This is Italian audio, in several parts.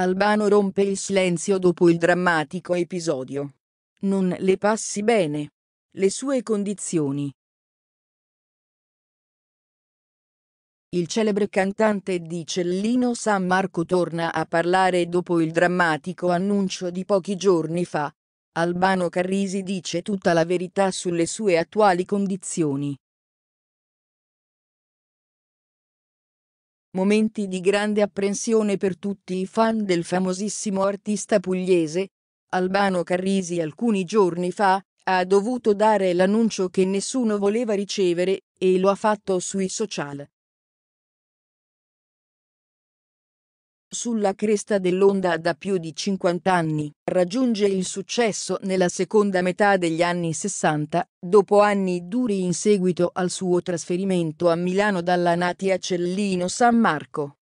Albano rompe il silenzio dopo il drammatico episodio. Non le passi bene. Le sue condizioni. Il celebre cantante di Cellino San Marco torna a parlare dopo il drammatico annuncio di pochi giorni fa. Albano Carrisi dice tutta la verità sulle sue attuali condizioni. Momenti di grande apprensione per tutti i fan del famosissimo artista pugliese. Albano Carrisi alcuni giorni fa ha dovuto dare l'annuncio che nessuno voleva ricevere, e lo ha fatto sui social. Sulla cresta dell'onda da più di 50 anni, raggiunge il successo nella seconda metà degli anni 60, dopo anni duri in seguito al suo trasferimento a Milano dalla Natia Cellino San Marco.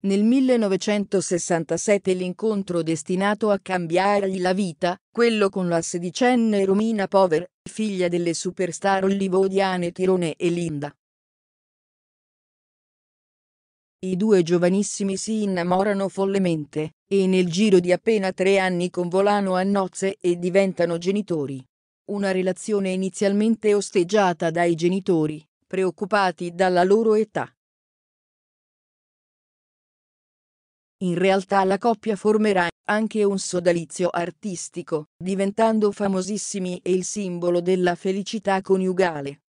Nel 1967 l'incontro destinato a cambiargli la vita, quello con la sedicenne Romina Pover, figlia delle superstar hollywoodiane Tirone e Linda. I due giovanissimi si innamorano follemente, e nel giro di appena tre anni convolano a nozze e diventano genitori. Una relazione inizialmente osteggiata dai genitori, preoccupati dalla loro età. In realtà la coppia formerà anche un sodalizio artistico, diventando famosissimi e il simbolo della felicità coniugale.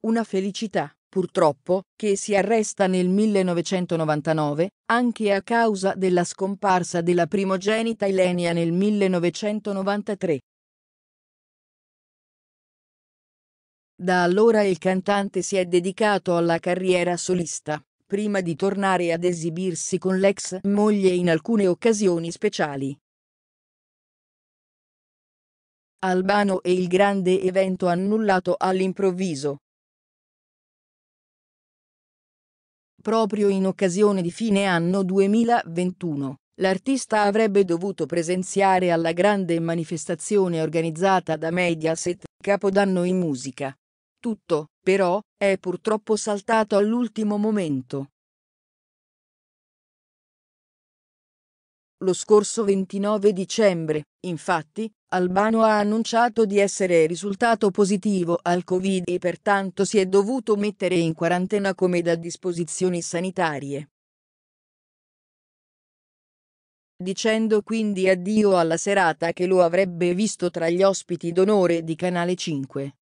Una felicità, purtroppo, che si arresta nel 1999, anche a causa della scomparsa della primogenita Ilenia nel 1993. Da allora il cantante si è dedicato alla carriera solista, prima di tornare ad esibirsi con l'ex moglie in alcune occasioni speciali. Albano e il grande evento annullato all'improvviso, proprio in occasione di fine anno 2021. L'artista avrebbe dovuto presenziare alla grande manifestazione organizzata da Mediaset, Capodanno in musica. Tutto, però, è purtroppo saltato all'ultimo momento. Lo scorso 29 dicembre, infatti, Albano ha annunciato di essere risultato positivo al Covid e pertanto si è dovuto mettere in quarantena come da disposizioni sanitarie. Dicendo quindi addio alla serata che lo avrebbe visto tra gli ospiti d'onore di Canale 5.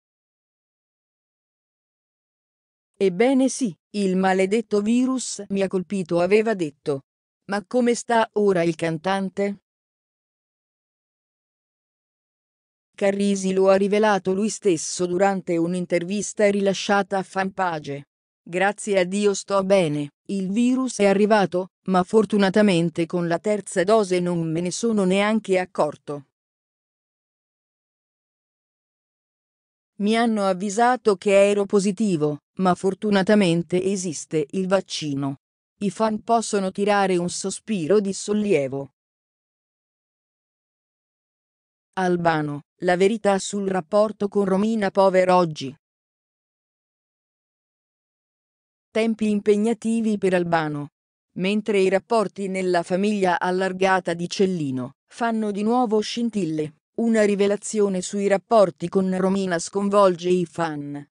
Ebbene sì, il maledetto virus mi ha colpito aveva detto. Ma come sta ora il cantante? Carrisi lo ha rivelato lui stesso durante un'intervista rilasciata a Fanpage. Grazie a Dio sto bene, il virus è arrivato, ma fortunatamente con la terza dose non me ne sono neanche accorto. Mi hanno avvisato che ero positivo, ma fortunatamente esiste il vaccino. I fan possono tirare un sospiro di sollievo. Albano, la verità sul rapporto con Romina Pover oggi. Tempi impegnativi per Albano. Mentre i rapporti nella famiglia allargata di Cellino fanno di nuovo scintille, una rivelazione sui rapporti con Romina sconvolge i fan.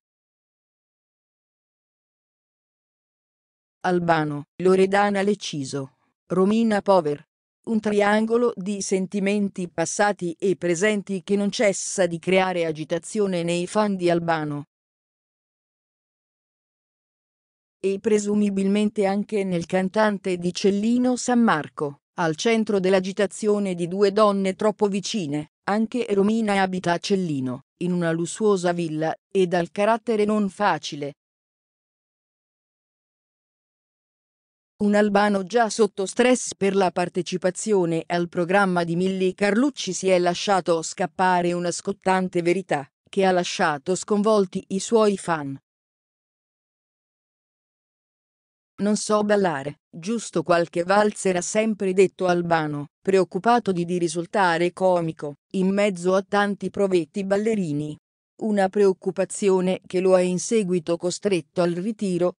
Albano, Loredana Leciso, Romina Pover, un triangolo di sentimenti passati e presenti che non cessa di creare agitazione nei fan di Albano. E presumibilmente anche nel cantante di Cellino San Marco, al centro dell'agitazione di due donne troppo vicine, anche Romina abita a Cellino, in una lussuosa villa, e dal carattere non facile, Un albano già sotto stress per la partecipazione al programma di Milli Carlucci si è lasciato scappare una scottante verità, che ha lasciato sconvolti i suoi fan. Non so ballare, giusto qualche valzer ha sempre detto Albano, preoccupato di, di risultare comico, in mezzo a tanti provetti ballerini. una preoccupazione che lo ha in seguito costretto al ritiro.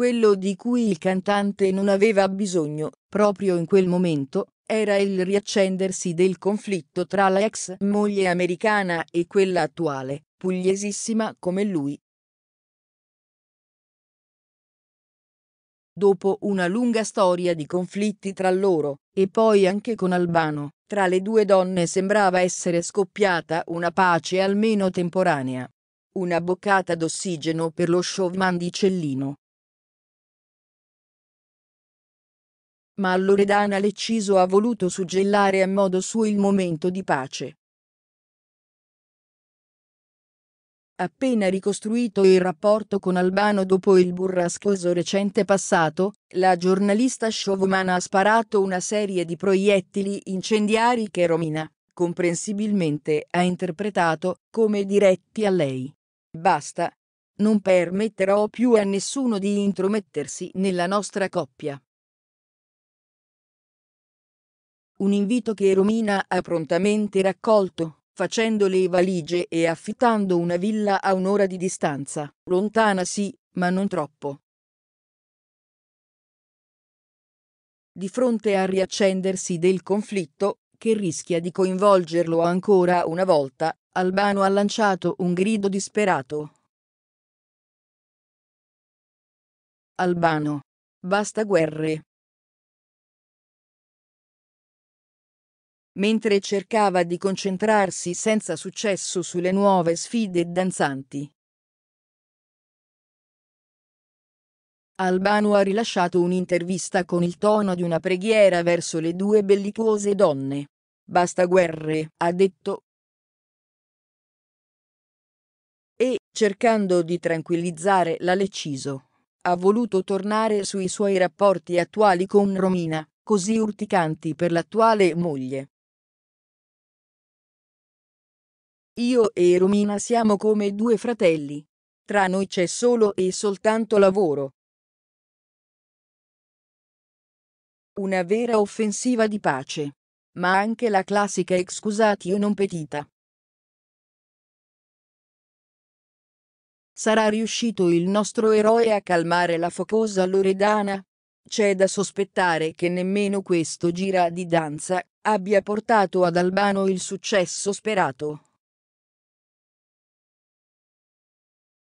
Quello di cui il cantante non aveva bisogno, proprio in quel momento, era il riaccendersi del conflitto tra la ex moglie americana e quella attuale, pugliesissima come lui. Dopo una lunga storia di conflitti tra loro, e poi anche con Albano, tra le due donne sembrava essere scoppiata una pace almeno temporanea. Una boccata d'ossigeno per lo showman di Cellino. Ma Loredana Lecciso ha voluto suggellare a modo suo il momento di pace. appena ricostruito il rapporto con Albano dopo il burrascoso recente passato, la giornalista showwoman ha sparato una serie di proiettili incendiari che Romina, comprensibilmente, ha interpretato come diretti a lei. Basta. Non permetterò più a nessuno di intromettersi nella nostra coppia. Un invito che Romina ha prontamente raccolto facendo le valigie e affittando una villa a un'ora di distanza, lontana sì, ma non troppo. Di fronte al riaccendersi del conflitto, che rischia di coinvolgerlo ancora una volta, Albano ha lanciato un grido disperato. Albano. Basta guerre. Mentre cercava di concentrarsi senza successo sulle nuove sfide danzanti. Albano ha rilasciato un'intervista con il tono di una preghiera verso le due bellicose donne. Basta guerre, ha detto. E, cercando di tranquillizzare la Lecciso, ha voluto tornare sui suoi rapporti attuali con Romina, così urticanti per l'attuale moglie. Io e Romina siamo come due fratelli. Tra noi c'è solo e soltanto lavoro. Una vera offensiva di pace. Ma anche la classica excusatio non petita. Sarà riuscito il nostro eroe a calmare la focosa Loredana? C'è da sospettare che nemmeno questo gira di danza abbia portato ad Albano il successo sperato.